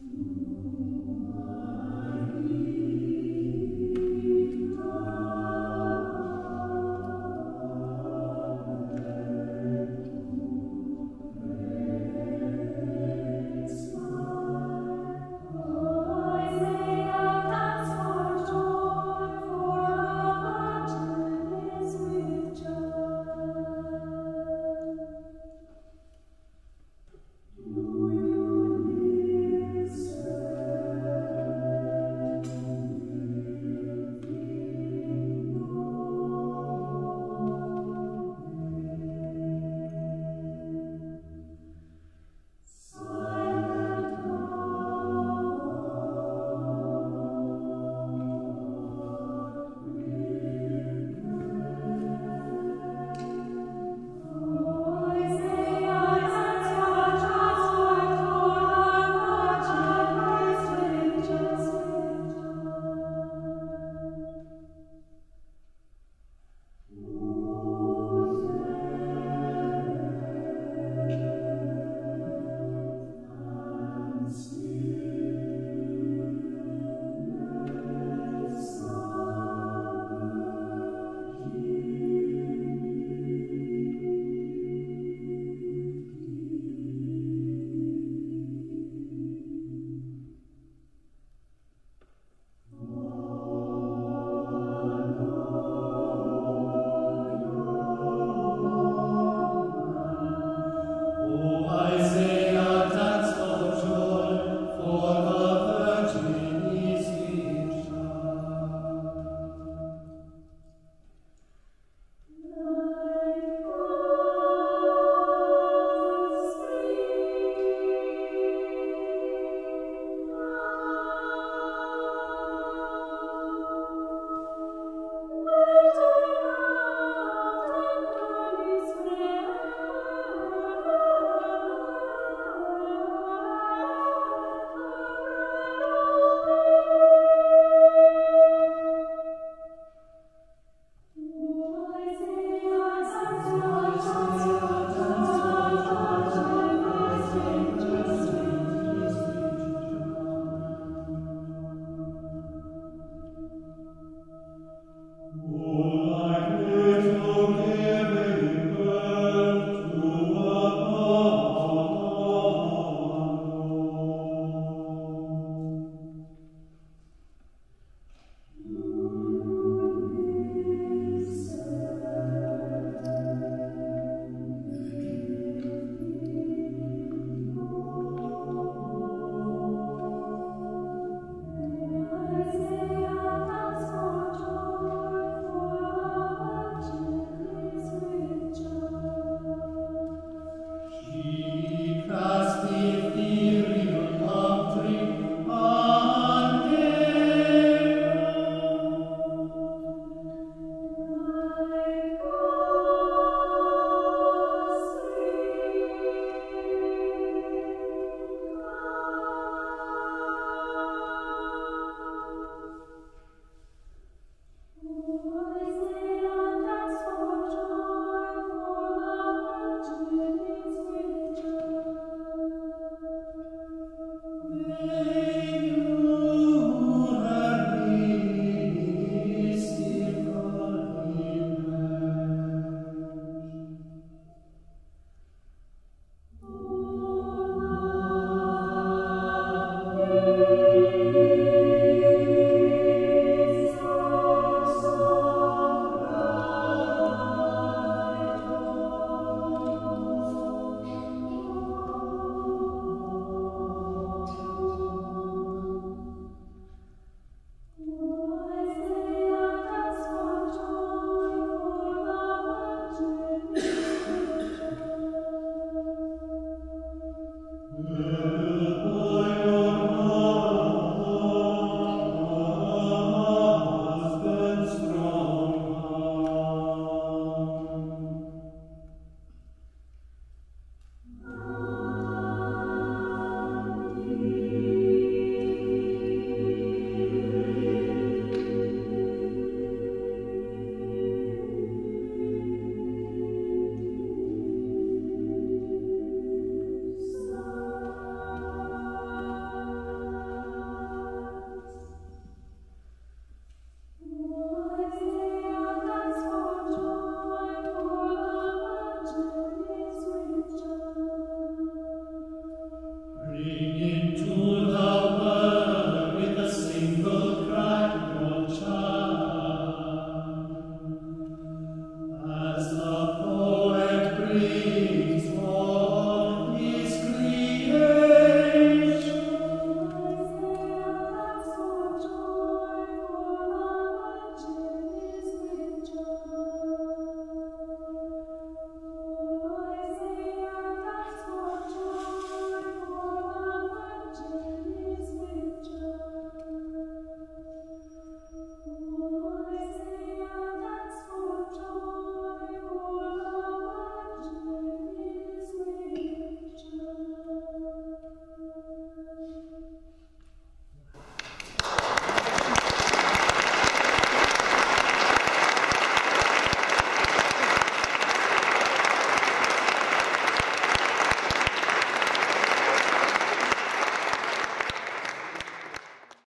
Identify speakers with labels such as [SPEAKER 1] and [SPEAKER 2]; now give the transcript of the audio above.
[SPEAKER 1] Mm-hmm. Mm-hmm.